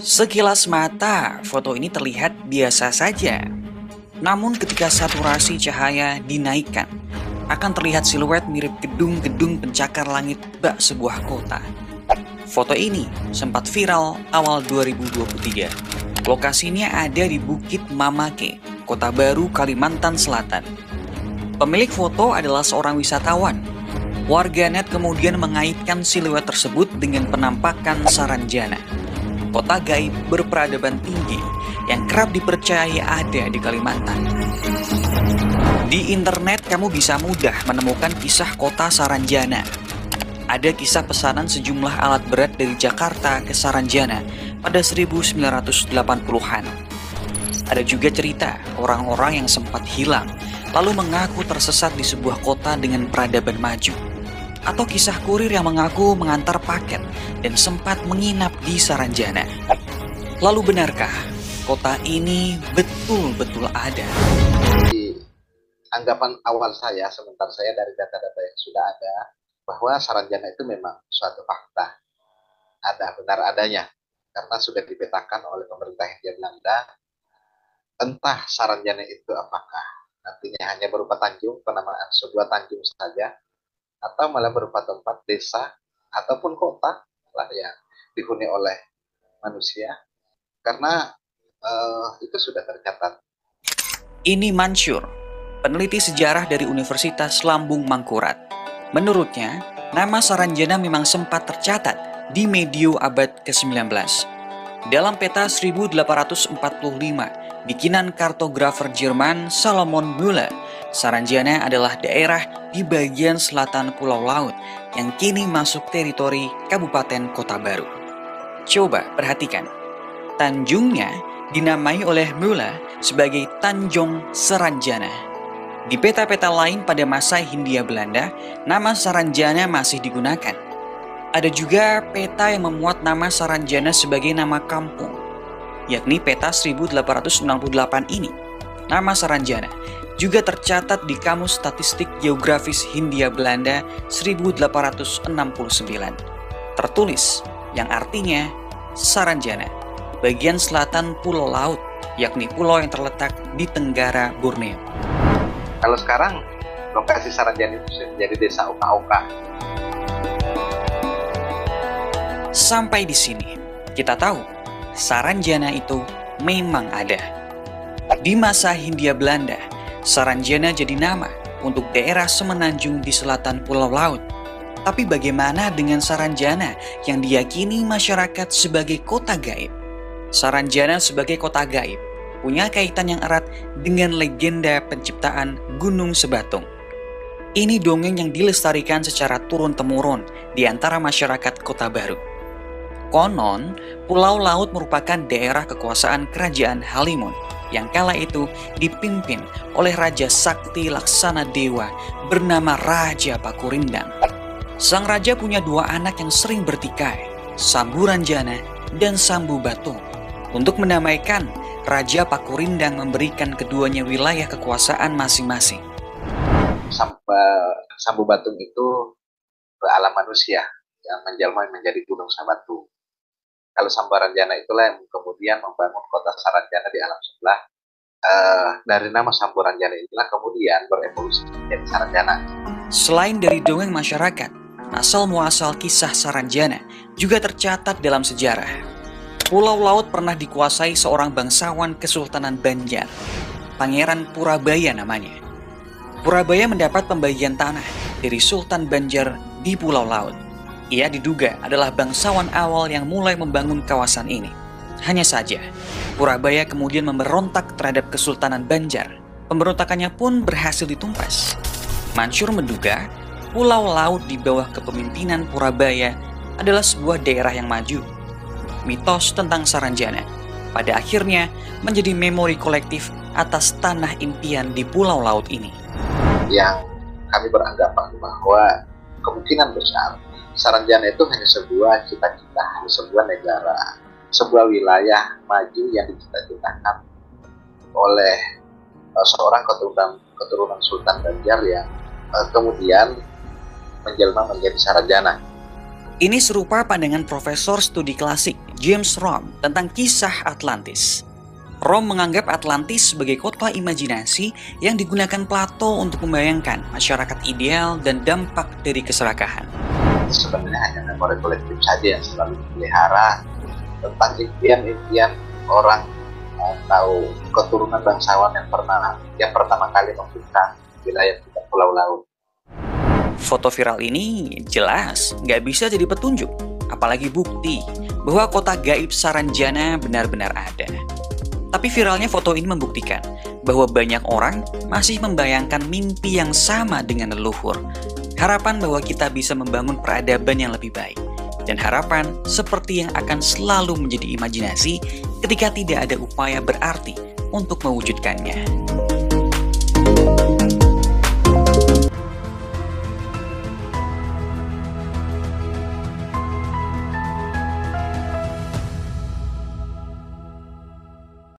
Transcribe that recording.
Sekilas mata, foto ini terlihat biasa saja. Namun ketika saturasi cahaya dinaikkan, akan terlihat siluet mirip gedung-gedung pencakar langit bak sebuah kota. Foto ini sempat viral awal 2023. Lokasinya ada di Bukit Mamake, Kota Baru, Kalimantan Selatan. Pemilik foto adalah seorang wisatawan. Warganet kemudian mengaitkan siluet tersebut dengan penampakan Saranjana, kota gaib berperadaban tinggi yang kerap dipercaya ada di Kalimantan. Di internet kamu bisa mudah menemukan kisah kota Saranjana. Ada kisah pesanan sejumlah alat berat dari Jakarta ke Saranjana pada 1980-an. Ada juga cerita orang-orang yang sempat hilang lalu mengaku tersesat di sebuah kota dengan peradaban maju. Atau kisah kurir yang mengaku mengantar paket dan sempat menginap di Saranjana. Lalu benarkah kota ini betul-betul ada? Di anggapan awal saya, sementara saya dari data-data yang sudah ada, bahwa Saranjana itu memang suatu fakta. Ada, benar adanya. Karena sudah dipetakan oleh pemerintah Hindia Belanda, entah Saranjana itu apakah nantinya hanya berupa tanjung, penamaan sebuah tanjung saja, atau malah berupa tempat desa ataupun kota lah yang dihuni oleh manusia karena uh, itu sudah tercatat. Ini Mansur, peneliti sejarah dari Universitas Lambung Mangkurat. Menurutnya, nama Saranjana memang sempat tercatat di medio abad ke-19. Dalam peta 1845, bikinan kartografer Jerman Salomon Müller Saranjana adalah daerah di bagian selatan Pulau Laut yang kini masuk teritori Kabupaten Kota Baru. Coba perhatikan, Tanjungnya dinamai oleh Mula sebagai Tanjung Saranjana. Di peta-peta lain pada masa Hindia Belanda, nama Saranjana masih digunakan. Ada juga peta yang memuat nama Saranjana sebagai nama kampung, yakni peta 1898 ini. Nama Saranjana juga tercatat di Kamus Statistik Geografis Hindia Belanda 1869. Tertulis yang artinya Saranjana, bagian selatan Pulau Laut, yakni pulau yang terletak di Tenggara Borneo. Kalau sekarang lokasi Saranjana itu menjadi desa Oka-Oka. Sampai di sini, kita tahu Saranjana itu memang ada. Di masa Hindia Belanda, Saranjana jadi nama untuk daerah semenanjung di selatan Pulau Laut. Tapi bagaimana dengan Saranjana yang diyakini masyarakat sebagai kota gaib? Saranjana sebagai kota gaib punya kaitan yang erat dengan legenda penciptaan Gunung Sebatung. Ini dongeng yang dilestarikan secara turun-temurun di antara masyarakat Kota Baru. Konon, Pulau Laut merupakan daerah kekuasaan Kerajaan Halimun yang kala itu dipimpin oleh Raja Sakti Laksana Dewa bernama Raja Pakurindang. Sang raja punya dua anak yang sering bertikai, Sambu Ranjana dan Sambu Batu. Untuk menamaikan, Raja Pakurindang memberikan keduanya wilayah kekuasaan masing-masing. Sambu Batung itu alam manusia yang menjelma menjadi gunung Sabatu kalau Sambaranjana itulah yang kemudian membangun kota Saranjana di alam sebelah uh, dari nama Sambaranjana itulah kemudian berevolusi menjadi Saranjana. Selain dari dongeng masyarakat, asal muasal kisah Saranjana juga tercatat dalam sejarah. Pulau Laut pernah dikuasai seorang bangsawan Kesultanan Banjar, Pangeran Purabaya namanya. Purabaya mendapat pembagian tanah dari Sultan Banjar di Pulau Laut ia diduga adalah bangsawan awal yang mulai membangun kawasan ini. Hanya saja, Purabaya kemudian memberontak terhadap Kesultanan Banjar. Pemberontakannya pun berhasil ditumpas. Mansur menduga Pulau Laut di bawah kepemimpinan Purabaya adalah sebuah daerah yang maju. Mitos tentang Saranjana pada akhirnya menjadi memori kolektif atas tanah impian di Pulau Laut ini. Yang kami beranggapan bahwa kemungkinan besar Saranjana itu hanya sebuah cita-cita, sebuah negara, sebuah wilayah maju yang dicita-citakan oleh uh, seorang keturunan keturunan Sultan Banjar yang uh, kemudian menjelma menjadi Saranjana. Ini serupa pandangan Profesor Studi Klasik James Rom tentang kisah Atlantis. Rom menganggap Atlantis sebagai kota imajinasi yang digunakan Plato untuk membayangkan masyarakat ideal dan dampak dari keserakahan. Sebenarnya hanya memori kolektif saja yang selalu dipelihara tentang impian-impian orang atau keturunan bangsawan yang pernah yang pertama kali membuka wilayah kita Pulau Laut. Foto viral ini jelas nggak bisa jadi petunjuk, apalagi bukti bahwa kota gaib Saranjana benar-benar ada. Tapi viralnya foto ini membuktikan bahwa banyak orang masih membayangkan mimpi yang sama dengan leluhur. Harapan bahwa kita bisa membangun peradaban yang lebih baik. Dan harapan seperti yang akan selalu menjadi imajinasi ketika tidak ada upaya berarti untuk mewujudkannya.